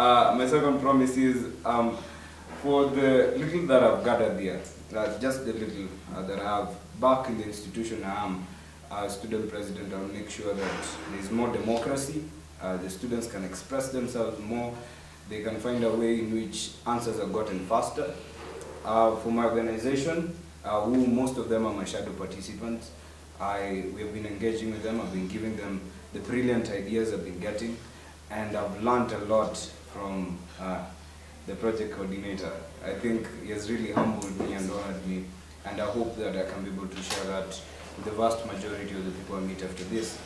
Uh, my second promise is um, for the little that I've gathered there, uh, just the little uh, that I have back in the institution I am as student president, I'll make sure that there's more democracy. Uh, the students can express themselves more. They can find a way in which answers are gotten faster. Uh, for my organization, uh, who most of them are my shadow participants, I, we have been engaging with them, I've been giving them the brilliant ideas I've been getting, and I've learned a lot from uh, the project coordinator. I think he has really humbled me and honored me, and I hope that I can be able to share that with the vast majority of the people I meet after this.